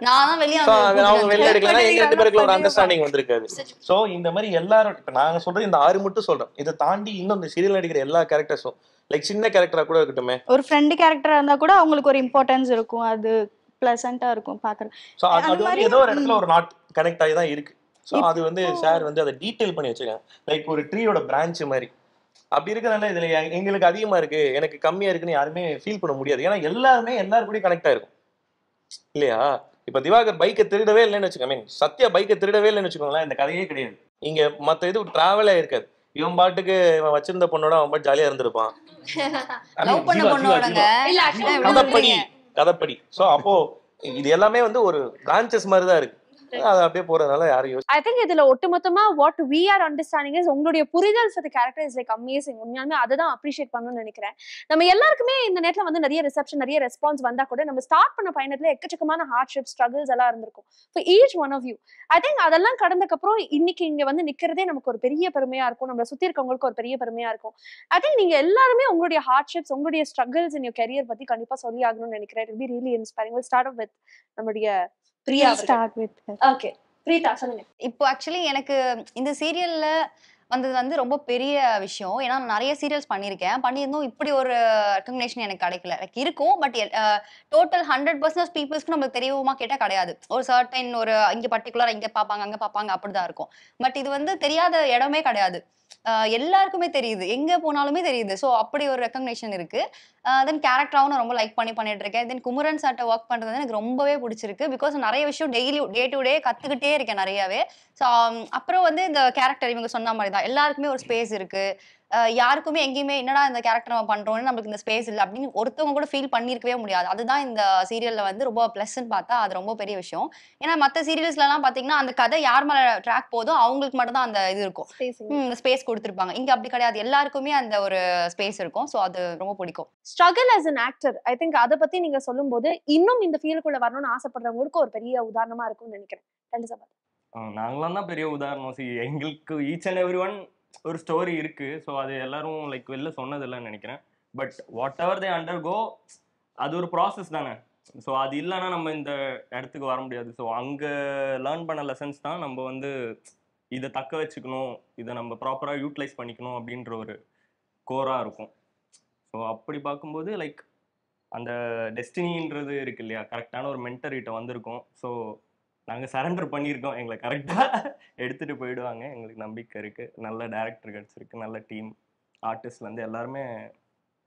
நான் தான் வெளியே அவங்க வெளில எடுக்கலாம் எங்க ரெண்டு பேருக்குள்ள ஒரு பண்ணிருக்காங்க, அண்டர்ஸ்டாண்டிங் வந்திருக்காது. சோ இந்த மாதிரி எல்லாரும் இப்ப நாங்க சொல்றது இந்த ஆறு மட்டும் சொல்றோம். இதை தாண்டி இன்னும் இந்த சீரியல் நடிக்கிற எல்லா கேரக்டர்ஸும் லைக் சின்ன கேரக்டரா கூட இருக்கட்டுமே. ஒரு ஃப்ரெண்டு கேரக்டராக இருந்தால் கூட அவங்களுக்கு ஒரு இம்பார்ட்டன்ஸ் இருக்கும். அது ப்ளசண்ட்டாக இருக்கும் பார்க்குறது சோ அது ஏதோ ஒரு இடத்துல ஒரு நாட் கனெக்ட் ஆகி தான் இருக்கு. சோ அது வந்து சார் வந்து அதை டீடைல் பண்ணி வச்சிருக்காங்க லைக் ஒரு ட்ரீயோட பிரான்ச் மாதிரி. அப்படி இருக்கறனால இதுல எங்களுக்கு அதிகமா இருக்கு. எனக்கு கம்மியா இருக்குன்னு யாருமே ஃபீல் பண்ண முடியாது. ஏன்னா எல்லாருமே எல்லாரும் கூட கனெக்ட் ஆயிருக்கும். இல்லையா? இப்ப திவாகர் பைக்கை திருடவே இல்லைன்னு வச்சுக்கோங்க. மீன் சத்யா பைக்கை திருடவே இல்லைன்னு வச்சுக்கோங்களேன். இந்த கதையே கிடையாது. இங்க மத்த இது டிராவலே இருக்காது. இவன் பாட்டுக்கு இவன் வச்சிருந்த பொண்ணோட அவன் பாட்டு ஜாலியா இருந்திருப்பான். கதைப்படி? கதைப்படி. சோ அப்போ இது எல்லாமே வந்து ஒரு பிரான்ச்சஸ் மாதிரி தான் இருக்கு. அது அப்படியே போறதுனால யாரும் ஐ திங்க் இதுல ஒட்டுமொத்தமா what we are understanding is உங்களுடைய புரிதல் சத்து கேரக்டர் இஸ் லைக் அமேசிங் உண்மையாலுமே அதை தான் அப்ரிஷியேட் பண்ணணும்னு நினைக்கிறேன். நம்ம எல்லாருக்குமே இந்த நேரத்துல வந்து நிறைய ரிசப்ஷன் நிறைய ரெஸ்பான்ஸ் வந்தா கூட நம்ம ஸ்டார்ட் பண்ண பயணத்துல எக்கச்சக்கமான ஹார்ட்ஷிப் ஸ்ட்ரகிள்ஸ் எல்லாம் இருந்திருக்கும். For each one of you I think அதெல்லாம் கடந்ததுக்கு அப்புறம் இன்னைக்கு இங்க வந்து நிக்கிறதே நமக்கு ஒரு பெரிய பெருமையா இருக்கும். நம்மளை சுத்தி இருக்கவங்களுக்கு ஒரு பெரிய பெருமையா இருக்கும். ஐ திங்க் நீங்க எல்லாருமே உங்களுடைய ஹார்ட்ஷிப்ஸ் உங்களுடைய ஸ்ட்ரகிள்ஸ் இன் யோர் கெரியர் பத்தி கண்டிப்பா சொல்லி ஆகணும்னு நினைக்கிறேன் it be really inspiring start with நம்முடைய Priya start with okay Preetha சொல்லுங்க. இப்போ ஆக்சுவலி எனக்கு இந்த சீரியல்ல வந்தது வந்து ரொம்ப பெரிய விஷயம். ஏன்னா நான் நிறைய சீரியல்ஸ் பண்ணியிருக்கேன். பண்ணியிருந்தோம் இப்படி ஒரு ரெக்கக்னேஷன் எனக்கு கிடைக்கல. லைக் இருக்கும் பட் டோட்டல் ஹண்ட்ரட் பர்சன்ட் பீப்புள்ஸ்க்கு நம்மளுக்கு தெரியுமா கேட்டால் கிடையாது. ஒரு சர்டைன் ஒரு இங்கே பர்டிகுலர் இங்கே பார்ப்பாங்க அங்கே பார்ப்பாங்க அப்படிதான் இருக்கும். பட் இது வந்து தெரியாத இடமே கிடையாது. எல்லாருக்குமே தெரியுது. எங்க போனாலுமே தெரியுது. ஸோ அப்படி ஒரு ரெக்கக்னேஷன் இருக்கு. தென் கேரக்டராகவும் நான் ரொம்ப லைக் பண்ணி பண்ணிட்டு இருக்கேன் தென் குமரன் சார்ட்ட ஒர்க் பண்றது வந்து எனக்கு ரொம்பவே பிடிச்சிருக்கு. பிகாஸ் நிறைய விஷயம் டெய்லி டே டு டே கத்துக்கிட்டே இருக்கேன் நிறையாவே. ஸோ அப்புறம் வந்து இந்த கேரக்டர் இவங்க சொன்ன மாதிரி தான் எல்லாருக்குமே ஒரு ஸ்பேஸ் இருக்கு. யாருக்குமே எங்கேயுமே என்னடா இந்த கேரக்டர் நம்ம பண்றோம்னு நம்மளுக்கு இந்த ஸ்பேஸ் இல்லை அப்படின்னு ஒருத்தவங்க கூட ஃபீல் பண்ணியிருக்கவே முடியாது. அதுதான் இந்த சீரியல்ல வந்து ரொம்ப ப்ளஸ்ன்னு பார்த்தா அது ரொம்ப பெரிய விஷயம். ஏன்னா மற்ற சீரியல்ஸ்லாம் பார்த்தீங்கன்னா அந்த கதை யார் மேல ட்ராக் போதோ அவங்களுக்கு மட்டும் தான் அந்த இது இருக்கும். ஸ்பேஸ் கொடுத்துருப்பாங்க. இங்க அப்படி கிடையாது. எல்லாருக்குமே அந்த ஒரு ஸ்பேஸ் இருக்கும். ஸோ அது ரொம்ப பிடிக்கும். Struggle as an actor I think அதை பத்தி நீங்க சொல்லும்போது இன்னும் இந்த ஃபீல்டுக்குள்ள வரணும்னு ஆசைப்படுறவங்களுக்கு ஒரு பெரிய உதாரணமா இருக்கும்னு நினைக்கிறேன். நாங்களாம் தான் பெரிய உதாரணம். சி எங்களுக்கு ஈச் அண்ட் எவ்ரி ஒன் ஒரு ஸ்டோரி இருக்கு. ஸோ அது எல்லாரும் லைக் வெளில சொன்னதில்லைன்னு நினைக்கிறேன். But whatever they undergo அது ஒரு ப்ராசஸ் தானே. ஸோ அது இல்லைன்னா நம்ம இந்த இடத்துக்கு வர முடியாது. ஸோ அங்கே லேர்ன் பண்ண லெசன்ஸ் தான் நம்ம வந்து இதை தக்க வச்சுக்கணும் இதை நம்ம ப்ராப்பராக யூட்டிலைஸ் பண்ணிக்கணும் அப்படின்ற ஒரு கோராக இருக்கும். ஸோ அப்படி பார்க்கும்போது லைக் அந்த டெஸ்டினின்றது இருக்கு இல்லையா? கரெக்டான ஒரு மென்டர்கிட்ட வந்திருக்கும். ஸோ நாங்கள் சரண்டர் பண்ணியிருக்கோம். எங்களை கரெக்டாக எடுத்துகிட்டு போயிடுவாங்க. எங்களுக்கு நம்பிக்கை இருக்குது நல்ல டேரக்டர் கிடச்சிருக்கு. நல்ல டீம் ஆர்டிஸ்ட்லேருந்து எல்லாருமே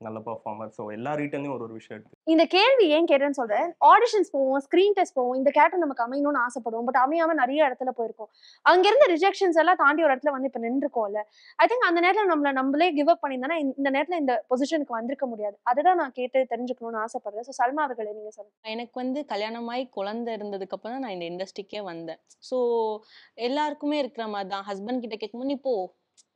நல்ல பர்ஃபார்மர் ஸோ எல்லார்கிட்டேருந்தும் ஒரு ஒரு விஷயம் எடுத்து. இந்த கேள்வி ஏன் கேட்டேன்னு சொல்றேன். ஆடிஷன்ஸ் போவோம் ஸ்கிரீன் டெஸ்ட் போவோம் இந்த கேரக்டர் நமக்கு அமையணும்னு ஆசைப்படுவோம். பட் அமையாம நிறைய இடத்துல போயிருக்கோம். அங்க இருந்த ரிஜெக்ஷன்ஸ் எல்லாம் தாண்டி ஒரு இடத்துல வந்து இப்ப நின்றுக்கோம்ல ஐ திங்க் அந்த நேரத்துல நம்மள நம்மளே கிவ் அப் பண்ணியிருந்தா இந்த நேரத்துல இந்த பொசிஷனுக்கு வந்திருக்க முடியாது. அதுதான் நான் கேட்டு தெரிஞ்சுக்கணும்னு ஆசைப்படுறேன். ஸோ சல்மா அவர்களே நீங்க சொல்லுங்க. எனக்கு வந்து கல்யாணமாயி குழந்தை இருந்ததுக்கு அப்புறம் தான் நான் இந்த இண்டஸ்ட்ரிக்கே வந்தேன். ஸோ எல்லாருக்குமே இருக்கிற மாதிரி தான் ஹஸ்பண்ட் கிட்ட கேட்கும்போது நீ போ.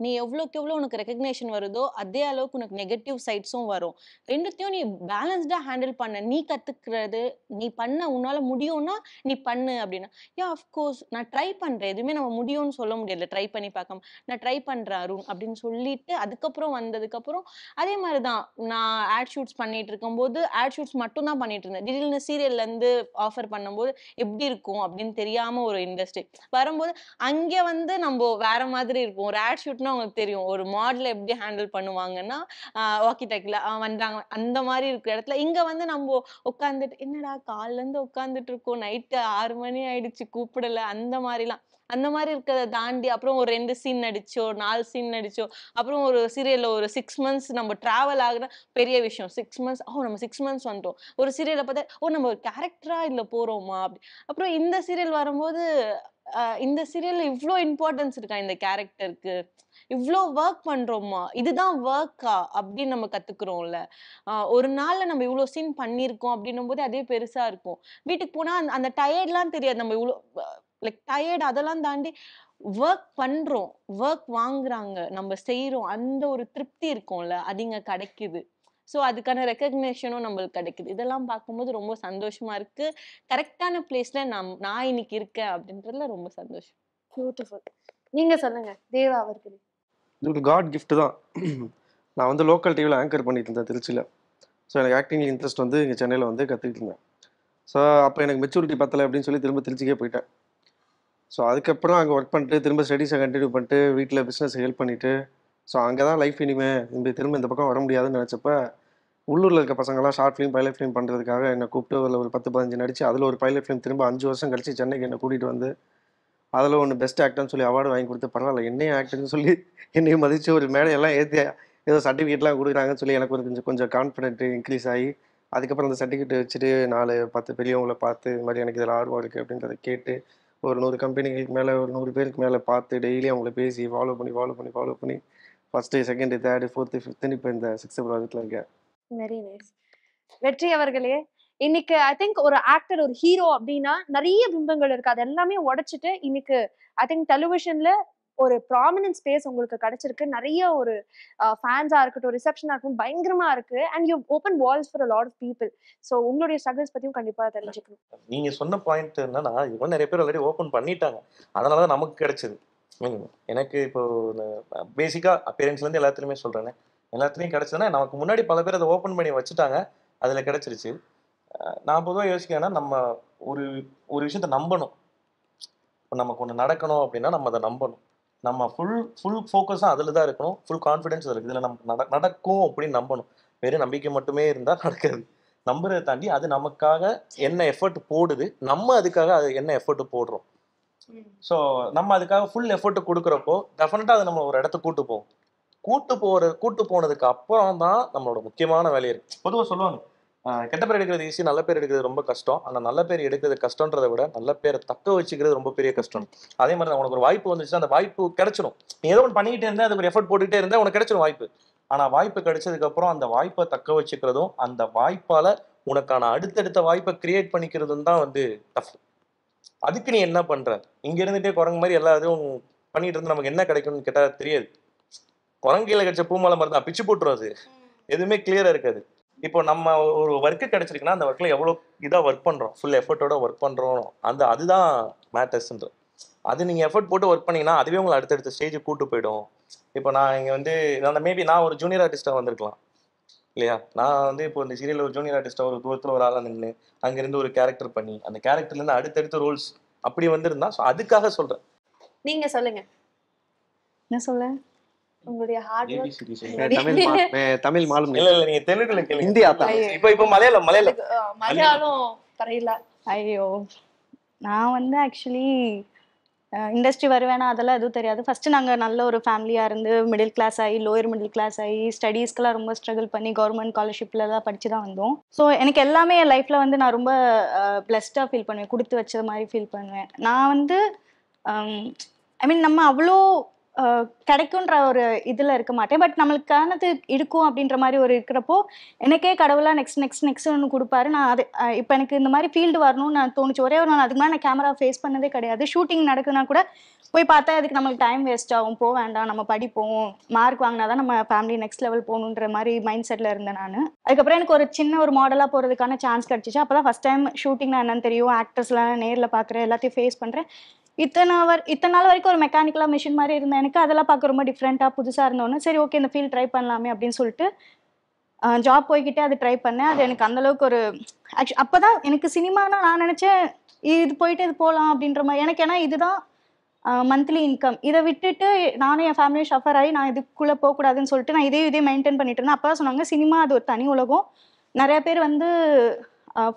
நீ எவ்வளோக்கு எவ்வளோ உனக்கு ரெக்கக்னேஷன் வருதோ அதே அளவுக்கு உனக்கு நெகட்டிவ் சைட்ஸும் வரும். ரெண்டுத்தையும் நீ பேலன்ஸ்டாக ஹேண்டில் பண்ண. நீ கற்றுக்கிறது நீ பண்ண உன்னால் முடியும்னா நீ பண்ணு அப்படின்னா. யா அஃப்கோர்ஸ் நான் ட்ரை பண்ணுறேன் எதுவுமே நம்ம முடியும்னு சொல்ல முடியல ட்ரை பண்ணி பார்க்காம நான் ட்ரை பண்ணுறேன் அருண் அப்படின்னு சொல்லிட்டு அதுக்கப்புறம் வந்ததுக்கப்புறம் அதே மாதிரி தான் நான் ஆட் ஷூட்ஸ் பண்ணிட்டு இருக்கும்போது ஆட் ஷூட்ஸ் மட்டும் தான் பண்ணிட்டு இருந்தேன். திடீர்னு சீரியல்லேருந்து ஆஃபர் பண்ணும்போது எப்படி இருக்கும் அப்படின்னு தெரியாமல் ஒரு இண்டஸ்ட்ரி வரும்போது அங்கே வந்து நம்ம வேற மாதிரி இருப்போம். ஒரு ஆட் ஷூட் ஷூட்னா உங்களுக்கு தெரியும். ஒரு மாடலை எப்படி ஹேண்டில் பண்ணுவாங்கன்னா வாக்கி டாக்கில் வந்தாங்க. அந்த மாதிரி இருக்கிற இடத்துல இங்கே வந்து நம்ம உட்காந்துட்டு என்னடா காலைல இருந்து உட்காந்துட்டு இருக்கோம். நைட்டு ஆறு மணி ஆயிடுச்சு. கூப்பிடல. அந்த மாதிரிலாம். அந்த மாதிரி இருக்கிறத தாண்டி அப்புறம் ஒரு ரெண்டு சீன் நடிச்சோ நாலு சீன் நடிச்சோ அப்புறம் ஒரு சீரியல்ல ஒரு சிக்ஸ் மந்த்ஸ் நம்ம டிராவல் ஆகுற பெரிய விஷயம். சிக்ஸ் மந்த்ஸ் ஓ நம்ம சிக்ஸ் மந்த்ஸ் வந்துட்டோம். ஒரு சீரியலை பார்த்தா ஓ நம்ம ஒரு கேரக்டரா இதுல போறோமா? அப்படி. அப்புறம் இந்த சீரியல் வரும்போது இந்த சீரியல்ல இவ்ளோ இம்பார்ட்டன்ஸ் இருக்கா இந்த கேரக்டருக்கு இவ்ளோ ஒர்க் பண்றோமா? இதுதான் ஒர்க்கா அப்படின்னு நம்ம கத்துக்கிறோம்ல. ஒரு நாள்ல நம்ம இவ்வளோ சீன் பண்ணியிருக்கோம் அப்படின்னும் போது அதே பெருசா இருக்கும். வீட்டுக்கு போனா அந்த- டயர்ட்லாம் தெரியாது. நம்ம இவ்வளோ லைக் டயர்ட் அதெல்லாம் தாண்டி ஒர்க் பண்றோம். ஒர்க் வாங்குறாங்க. நம்ம செய்யறோம் அந்த ஒரு திருப்தி இருக்கும்ல. அது இங்க கிடைக்குது. ஸோ அதுக்கான ரெக்கக்னேஷனும் நம்மளுக்கு கிடைக்குது. இதெல்லாம் பார்க்கும்போது ரொம்ப சந்தோஷமா இருக்கு. கரெக்டான பிளேஸ்ல நான் நான் இன்னைக்கு இருக்கேன் அப்படின்றதுல ரொம்ப சந்தோஷம். பியூட்டிஃபுல் நீங்க சொல்லுங்க. தேவா அவர்களே. இது ஒரு காட் கிஃப்ட்டு தான். நான் வந்து லோக்கல் டிவியில் ஆங்கர் பண்ணிட்டு இருந்தேன் திருச்சியில் ஸோ எனக்கு ஆக்டிங் இன்ட்ரெஸ்ட் வந்து இங்கே சென்னையில் வந்து கற்றுக்கிட்டு இருந்தேன். ஸோ அப்போ எனக்கு மெச்சூரிட்டி பத்தலை அப்படின்னு சொல்லி திரும்ப திருச்சிக்கே போயிட்டேன். ஸோ அதுக்கப்புறம் அங்கே ஒர்க் பண்ணிட்டு திரும்ப ஸ்டடீஸை கண்டினியூ பண்ணிட்டு வீட்டில் பிஸ்னஸ் ஹெல்ப் பண்ணிவிட்டு ஸோ அங்கே தான் லைஃப் இனிமே இந்த திரும்ப இந்த பக்கம் வர முடியாதுன்னு நினச்சப்ப உள்ளூரில் இருக்க பசங்களாம் ஷார்ட் ஃபிலிம் பைலட் ஃபிலிம் பண்ணுறதுக்காக என்னை கூப்பிட்டு அதில் ஒரு பத்து பதினஞ்சு நடிச்சு அதில் ஒரு பைலட் ஃபிலிம் திரும்ப அஞ்சு வருஷம் கழிச்சு சென்னைக்கு என்னை கூட்டிகிட்டு வந்து அதில் ஒன்று பெஸ்ட் ஆக்டர்னு சொல்லி அவார்டு வாங்கி கொடுத்து பரவாயில்ல என்னையும் ஆக்டர்னு சொல்லி என்னையும் மதித்து ஒரு மேடையெல்லாம் ஏற்றி ஏதோ சர்டிஃபிகேட்லாம் கொடுக்குறாங்கன்னு சொல்லி எனக்கு ஒரு கொஞ்சம் கொஞ்சம் கான்ஃபிடென்ட் இன்க்ரீஸ் ஆகி அதுக்கப்புறம் அந்த சர்டிஃபிகேட் வச்சுட்டு நாலு பத்து பெரியவங்களை பார்த்து இது மாதிரி எனக்கு இதில் ஆர்வம் இருக்குது அப்படின்றத கேட்டு ஒரு நூறு கம்பெனிகளுக்கு மேலே ஒரு நூறு பேருக்கு மேலே பார்த்து டெய்லி அவங்கள பேசி ஃபாலோ பண்ணி ஃபாலோ பண்ணி ஃபாலோ பண்ணி ஃபஸ்ட்டு செகண்டு தேர்டு ஃபோர்த்து ஃபிஃப்த்துன்னு இப்போ இந்த சிக்ஸ்த் ப்ராஜெக்டில் இருக்கேன். வெரி நைஸ் வெற்றி அவர்களே இன்னைக்கு ஐ திங்க் ஒரு ஆக்டர் ஒரு ஹீரோ அப்படின்னா நிறைய பிம்பங்கள் இருக்கு. அது எல்லாமே உடைச்சிட்டு இன்னைக்கு ஐ திங்க் டெலிவிஷன்ல ஒரு ப்ராமினன்ட் ஸ்பேஸ் உங்களுக்கு கிடைச்சிருக்கு. நிறைய ஒரு ஃபேன்ஸாக இருக்கட்டும் ரிசப்ஷனாக இருக்கட்டும் பயங்கரமா இருக்கு. And you open walls for lot of people so உங்களுடைய ஸ்ட்ரகிள்ஸ் பற்றியும் கண்டிப்பாக தெரிஞ்சுக்கணும். நீங்க சொன்ன பாயிண்ட் என்னன்னா இது நிறைய பேர் ஆல்ரெடி ஓப்பன் பண்ணிட்டாங்க. அதனால தான் நமக்கு கிடைச்சது. எனக்கு இப்போ பேசிக்காக அப்பியரன்ஸ்லேருந்து எல்லாத்துலேயுமே சொல்கிறேன் எல்லாத்துலேயும் கிடைச்சதுன்னா நமக்கு முன்னாடி பல பேர் அதை ஓப்பன் பண்ணி வச்சுட்டாங்க. அதில் கிடைச்சிருச்சு. நான் பொதுவாக யோசிக்கிறேன்னா நம்ம ஒரு ஒரு விஷயத்த நம்பணும். இப்போ நமக்கு ஒன்று நடக்கணும் அப்படின்னா நம்ம அதை நம்பணும். நம்ம ஃபுல் ஃபுல் ஃபோக்கஸாக அதில் தான் இருக்கணும். ஃபுல் கான்ஃபிடென்ஸ் இருக்குது இதில் நம்ம நட நடக்கும் அப்படின்னு நம்பணும். வெறும் நம்பிக்கை மட்டுமே இருந்தால் நடக்காது. நம்புறதை தாண்டி அது நமக்காக என்ன எஃபர்ட் போடுது நம்ம அதுக்காக அது என்ன எஃபர்ட் போடுறோம். ஸோ நம்ம அதுக்காக ஃபுல் எஃபர்ட் கொடுக்குறப்போ டெஃபினட்டாக அது நம்ம ஒரு இடத்துக்கு கூட்டு போகும் கூட்டு போற கூட்டு போனதுக்கு அப்புறம் தான் நம்மளோட முக்கியமான வேலை இருக்கு. பொதுவாக சொல்லுவாங்க கெட்ட பேர் எடுக்கிறது ஈஸி நல்ல பேர் எடுக்கிறது ரொம்ப கஷ்டம். ஆனால் நல்ல பேர் எடுக்கிறது கஷ்டன்றதை விட நல்ல பேரை தக்க வச்சுக்கிறது ரொம்ப பெரிய கஷ்டம். அதே மாதிரி தான் உனக்கு ஒரு வாய்ப்பு வந்துச்சுன்னா அந்த வாய்ப்பு கிடைச்சிடும் நீ ஏதோ ஒன்று பண்ணிக்கிட்டே இருந்தா அதுக்கு ஒரு எஃபர்ட் போட்டுக்கிட்டே இருந்தா உனக்கு கிடைச்சிடும் வாய்ப்பு. ஆனால் வாய்ப்பு கிடைச்சதுக்கு அப்புறம் அந்த வாய்ப்பை தக்க வச்சுக்கிறதும் அந்த வாய்ப்பால உனக்கான அடுத்தடுத்த வாய்ப்பை கிரியேட் பண்ணிக்கிறதும் தான் வந்து டஃப் அதுக்கு நீ என்ன பண்ற? இங்க இருந்துட்டே குரங்கு மாதிரி எல்லா இதுவும் பண்ணிட்டு இருந்து நமக்கு என்ன கிடைக்கும்னு கேட்டா தெரியாது. குரங்கையில கிடைச்ச பூமாலை மாதிரி தான் பிச்சு போட்டுரும் அது. எதுவுமே கிளியரா இருக்காது. இப்போ நம்ம ஒரு ஒர்க்கு கிடைச்சிருக்குன்னா அந்த ஒர்க்ல எவ்வளவு இதா ஒர்க் பண்றோம்? ஃபுல் எஃபர்ட்டோட ஒர்க் பண்றோம். அந்த அதுதான் மேட்டர்ஸ்ன்ற அது நீங்க எஃபர்ட் போட்டு ஒர்க் பண்ணீங்கன்னா அதுவே உங்களை அடுத்தடுத்த ஸ்டேஜுக்கு கூட்டு போயிடும். இப்போ நான் இங்க வந்து நான் மேபி நான் ஒரு ஜூனியர் ஆர்டிஸ்டா வந்திருக்கலாம். இல்லையா? நான் வந்து இப்போ இந்த சீரியல் ஒரு ஜூனியர் ஆர்டிஸ்டா ஒரு தூரத்துல ஒரு ஆளா நின்று அங்கிருந்து ஒரு கேரக்டர் பண்ணி அந்த கேரக்டர்ல இருந்து அடுத்தடுத்த ரோல்ஸ் அப்படி வந்திருந்தா ஸோ அதுக்காக சொல்றேன். நீங்க சொல்லுங்க. என்ன சொல்ல? உங்களுடைய ஹார்ட் ஒர்க் தமிழ் மாலும் இல்ல இல்ல நீங்க தெலுங்குல கேளுங்க. இந்தியா தான். இப்போ இப்போ மலையாளம் மலையாளம். மலையாளம் தெரியல. ஐயோ. நான் வந்து ஆக்சுவலி இண்டஸ்ட்ரி வருவேனா அதெல்லாம் எதுவும் தெரியாது. ஃபர்ஸ்ட் நாங்கள் நல்ல ஒரு ஃபேமிலியாக இருந்து மிடில் கிளாஸ் ஆகி லோயர் மிடில் கிளாஸ் ஆகி ஸ்டடீஸ்க்கெல்லாம் ரொம்ப ஸ்ட்ரகிள் பண்ணி கவர்மெண்ட் ஸ்காலர்ஷிப்பில் தான் படித்து தான் வந்தோம். ஸோ எனக்கு எல்லாமே என் லைஃப்பில் வந்து நான் ரொம்ப பிளஸ்டாக ஃபீல் பண்ணுவேன். கொடுத்து வச்சது மாதிரி ஃபீல் பண்ணுவேன். நான் வந்து ஐ மீன் நம்ம அவ்வளோ கிடைக்குன்ற ஒரு இதில் இருக்க மாட்டேன். பட் நம்மளுக்கானது இருக்கும் அப்படின்ற மாதிரி ஒரு இருக்கிறப்போ எனக்கே கடவுளாக நெக்ஸ்ட் நெக்ஸ்ட் நெக்ஸ்ட் ஒன்று கொடுப்பாரு. நான் அது இப்போ எனக்கு இந்த மாதிரி ஃபீல்டு வரணும்னு நான் தோணுச்சு. ஒரே ஒரு நாள் அதுக்கு மேலே நான் கேமரா ஃபேஸ் பண்ணதே கிடையாது. ஷூட்டிங் நடக்குதுன்னா கூட போய் பார்த்தா அதுக்கு நம்மளுக்கு டைம் வேஸ்ட் ஆகும். போக வேண்டாம் நம்ம படிப்போம். மார்க் வாங்கினா தான் நம்ம ஃபேமிலி நெக்ஸ்ட் லெவல் போகணுன்ற மாதிரி மைண்ட் செட்டில் இருந்தேன் நான். அதுக்கப்புறம் எனக்கு ஒரு சின்ன ஒரு மாடலாக போகிறதுக்கான சான்ஸ் கிடச்சிச்சு. அப்போ தான் ஃபஸ்ட் டைம் ஷூட்டிங்னா என்னன்னு தெரியும். ஆக்டர்ஸ்லாம் நேரில் பார்க்குறேன் எல்லாத்தையும் ஃபேஸ் பண்ணுறேன் இத்தனை வர் இத்தனை நாள் வரைக்கும் ஒரு மெக்கானிக்கலாக மிஷின் மாதிரி இருந்தேன். எனக்கு அதெல்லாம் பார்க்க ரொம்ப டிஃப்ரெண்ட்டாக புதுசாக இருந்தோன்னு சரி ஓகே இந்த ஃபீல்ட் ட்ரை பண்ணலாமே அப்படின்னு சொல்லிட்டு ஜாப் போய்கிட்டே அது ட்ரை பண்ணேன். அது எனக்கு அந்தளவுக்கு ஒரு ஆக்சுவலி அப்போ தான் எனக்கு சினிமானா நான் நினச்சேன் இது போயிட்டு இது போகலாம் அப்படின்ற மாதிரி. எனக்கு ஏன்னா இதுதான் மந்த்லி இன்கம் இதை விட்டுட்டு நானும் என் ஃபேமிலியும் ஷஃபர் ஆகி நான் இதுக்குள்ளே போகக்கூடாதுன்னு சொல்லிட்டு நான் இதே இதே மெயின்டைன் பண்ணிட்டு இருந்தேன். அப்போ தான் சொன்னாங்க சினிமா அது ஒரு தனி உலகம். நிறைய பேர் வந்து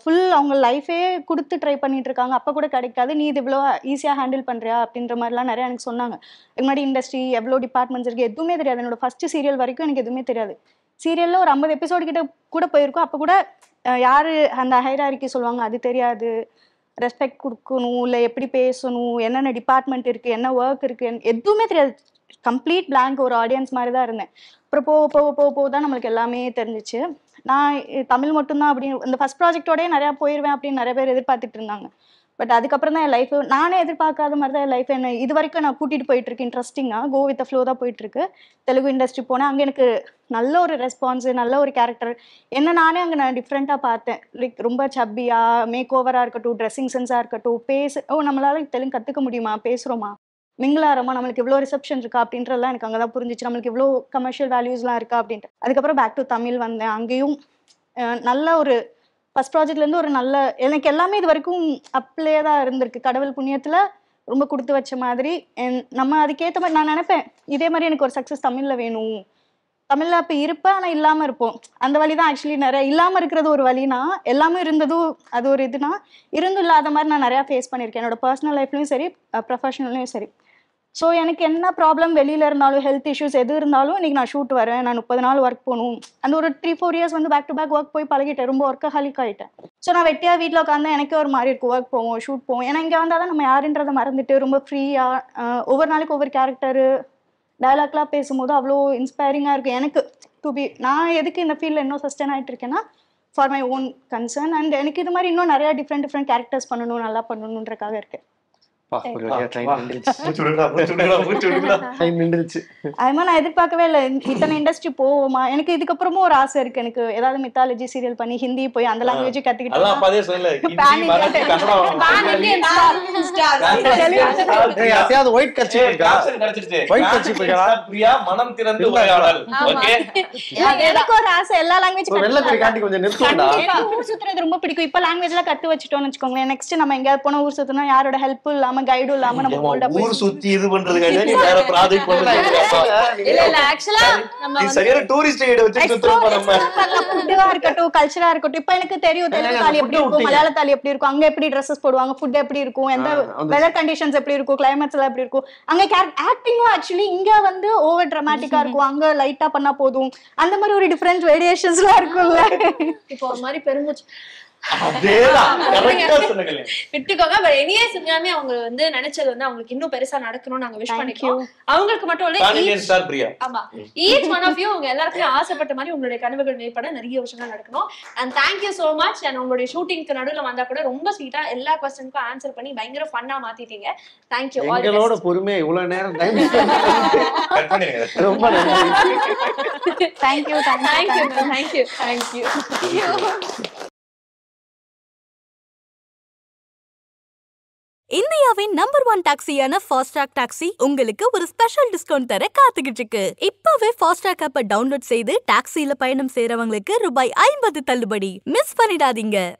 ஃபுல் அவங்க லைஃபே கொடுத்து ட்ரை பண்ணிட்டு இருக்காங்க அப்போ கூட கிடைக்காது. நீ இது இவ்வளோ ஈஸியாக ஹேண்டில் பண்ணுறியா அப்படின்ற மாதிரிலாம் நிறைய எனக்கு சொன்னாங்க. முன்னாடி இண்டஸ்ட்ரி எவ்வளோ டிபார்ட்மெண்ட்ஸ் இருக்குது எதுவுமே தெரியாது. என்னோட ஃபஸ்ட்டு சீரியல் வரைக்கும் எனக்கு எதுவுமே தெரியாது. சீரியலில் ஒரு ஐம்பது எபிசோடு கிட்ட கூட போயிருக்கோம். அப்போ கூட யார் அந்த ஹைராரிக்கு சொல்லுவாங்க அது தெரியாது. ரெஸ்பெக்ட் கொடுக்கணும் இல்லை எப்படி பேசணும் என்னென்ன டிபார்ட்மெண்ட் இருக்குது என்ன ஒர்க் இருக்குது எதுவுமே தெரியாது. கம்ப்ளீட் பிளாங்க் ஒரு ஆடியன்ஸ் மாதிரி தான் இருந்தேன். அப்புறம் போக போக போக போக தான் நம்மளுக்கு எல்லாமே தெரிஞ்சிச்சு. நான் தமிழ் மட்டும்தான் அப்படின்னு இந்த ஃபஸ்ட் ப்ராஜெக்டோடய நிறையா போயிடுவேன் அப்படின்னு நிறைய பேர் எதிர்பார்த்துட்டு இருந்தாங்க. பட் அதுக்கப்புறம் தான் என் லைஃப் நானே எதிர்பார்க்காத மாதிரி தான் என் லைஃப் என்ன இது வரைக்கும் நான் கூட்டிகிட்டு போயிட்டு இருக்கு இன்ட்ரெஸ்டிங்காக கோ வித் ஃப்ளோ தான் போயிட்டுருக்கு தெலுங்கு இண்டஸ்ட்ரி போனேன். அங்கே எனக்கு நல்ல ஒரு ரெஸ்பான்ஸு நல்ல ஒரு கேரக்டர் என்ன நானே அங்கே நான் டிஃப்ரெண்ட்டாக பார்த்தேன். லைக் ரொம்ப சப்பியாக மேக் ஓவராக இருக்கட்டும் ட்ரெஸ்ஸிங் சென்ஸாக இருக்கட்டும் பேச ஓ நம்மளால தெலுங்கு கற்றுக்க முடியுமா? பேசுகிறோமா மிங்கிளாரமா நம்மளுக்கு இவ்வளோ ரிசப்ஷன் இருக்கா? அப்படின்றதெல்லாம் எனக்கு அங்கே தான் புரிஞ்சிச்சு. நம்மளுக்கு இவ்வளோ கமர்ஷியல் வேல்யூஸ்லாம் இருக்கா அப்படின்ட்டு. அதுக்கப்புறம் பேக் டு தமிழ் வந்தேன். அங்கேயும் நல்ல ஒரு ஃபஸ்ட் ப்ராஜெக்ட்லேருந்து ஒரு நல்ல எனக்கு எல்லாமே இது வரைக்கும் அப்ளே தான் இருந்திருக்கு. கடவுள் புண்ணியத்தில் ரொம்ப கொடுத்து வச்ச மாதிரி. என்- நம்ம அதுக்கேற்ற மாதிரி நான் நினைப்பேன் இதே மாதிரி எனக்கு ஒரு சக்ஸஸ் தமிழில் வேணும். தமிழில் அப்போ இருப்பேன் ஆனால் இல்லாமல் இருப்போம். அந்த வழி தான் ஆக்சுவலி நிறைய இல்லாமல் இருக்கிறது ஒரு வழினா எல்லாமே இருந்ததும் அது ஒரு இதுனா இருந்தும் இல்லாத மாதிரி நான் நிறையா ஃபேஸ் பண்ணியிருக்கேன். என்னோட பர்சனல் லைஃப்லையும் சரி ப்ரொஃபஷனல்லையும் சரி. ஸோ எனக்கு என்ன ப்ராப்ளம் வெளியில் இருந்தாலும் ஹெல்த் இஷ்யூஸ் எது இருந்தாலும் இன்றைக்கி நான் ஷூட் வரேன் நான் முப்பது நாள் ஒர்க் போகணும். அந்த ஒரு த்ரீ ஃபோர் இயர்ஸ் வந்து பேக் டு பேக் ஒர்க் போய் பழகிட்டேன். ரொம்ப ஒர்க்கஹாலிக் ஆகிட்டேன் ஸோ நான் வெட்டியாக வீட்டில் உட்காந்து எனக்கே ஒரு மாதிரி இருக்கும். ஒர்க் போவோம் ஷூட் போவோம். ஏன்னா இங்கே வந்தால் தான் நம்ம யாருன்றதை மறந்துட்டு ரொம்ப ஃப்ரீயாக ஒவ்வொரு நாளைக்கு ஒவ்வொரு கேரக்டரு டயலாக்லாம் பேசும்போது அவ்வளோ இன்ஸ்பைரிங்காக இருக்கும். எனக்கு டு பி நான் எதுக்கு இந்த ஃபீல்டில் இன்னும் சஸ்டெயின் ஆகிட்டு இருக்கேன்னா for my own concern and எனக்கு இது மாதிரி இன்னும் நிறையா டிஃப்ரெண்ட் டிஃப்ரெண்ட் கேரக்டர்ஸ் பண்ணணும் நல்லா பண்ணணுன்றக்காக இருக்கேன். [laughs] [laughs] எதிர்பார்க்கவே இல்லை. இத்தனை இண்டஸ்ட்ரி போவோமா? எனக்கு இதுக்கப்புறமும் ஒரு ஆசை இருக்கு. எனக்கு ஏதாவது மித்தாலஜி சீரியல் பண்ணி ஹிந்தி போய் அந்த லாங்குவேஜ் கத்துக்கிட்டு லாங்குவேஜ் ரொம்ப பிடிக்கும். இப்போ லாங்குவேஜ்லாம் கத்து வச்சுட்டோம்னு வச்சுக்கோங்களேன். நெக்ஸ்ட் நம்ம எங்கேயாவது போனா ஊர் சுத்தணும். யாரோட ஹெல்ப்பும் இல்லாம இல்லாம கைடும் இல்லாம நம்ம ஊர் சுத்தி இது பண்றதுக்காக நீ வேற [laughs] ப்ராஜெக்ட் இல்ல இல்ல ஆக்சுவலா நம்ம நீ வந்து சரியான டூரிஸ்ட் கைடு வச்சு சுத்துறப்ப நம்ம ஃபுட்டா இருக்கட்டும் கல்ச்சரா இருக்கட்டும். இப்ப எனக்கு தெரியும் தெலுங்கு தாலி எப்படி இருக்கும் மலையாள தாலி எப்படி இருக்கும் அங்க எப்படி ட்ரெஸ்ஸஸ் போடுவாங்க ஃபுட் எப்படி இருக்கும் எந்த வெதர் கண்டிஷன்ஸ் எப்படி இருக்கும் கிளைமேட்ஸ் எல்லாம் எப்படி இருக்கும். அங்க ஆக்டிங்கும் ஆக்சுவலி இங்க வந்து ஓவர் டிராமாட்டிக்கா இருக்கும். அங்க லைட்டா பண்ணா போதும். அந்த மாதிரி ஒரு டிஃபரெண்ட் வேரியேஷன்ஸ்லாம் இருக்கும்ல. இப்போ ஒரு மாதிரி பெருமூச்சு விட்டுக்கோங்க. பட் எனிவேஸ் உண்மையாலுமே அவங்க வந்து நினைச்சது வந்து அவங்களுக்கு இன்னும் பெருசா நடக்கணும்னு நாங்க விஷ் அவங்களுக்கு மட்டும் இல்ல ஆமா. ஈச் ஒன் ஆஃப் யூ உங்க எல்லாருக்குமே ஆசைப்பட்ட மாதிரி உங்களுடைய கனவுகள் மேற்பட நிறைய விஷயங்கள் நடக்கணும். And thank you so much and உங்களுடைய ஷூட்டிங்க்கு நடுவுல வந்தா கூட ரொம்ப ஸ்வீட்டா எல்லா கொஸ்டினுக்கும் ஆன்சர் பண்ணி பயங்கர ஃபன்னா மாத்திட்டீங்க. தேங்க்யூ எங்களோட பொறுமையா இவ்வளவு நேரம் [laughs] ரொம்ப நன்றி. Thank you thank you thank you thank you இந்தியாவின் நம்பர் ஒன் டாக்ஸியான ஃபாஸ்ட்ராக் டாக்ஸி உங்களுக்கு ஒரு ஸ்பெஷல் டிஸ்கவுண்ட் தர காத்துக்கிட்டு இருக்கு இப்பவே ஃபாஸ்ட்ராக் ஆப்பை டவுன்லோட் செய்து டாக்ஸில பயணம் செய்யறவங்களுக்கு ரூபாய் ஐம்பது தள்ளுபடி. மிஸ் பண்ணிடாதீங்க.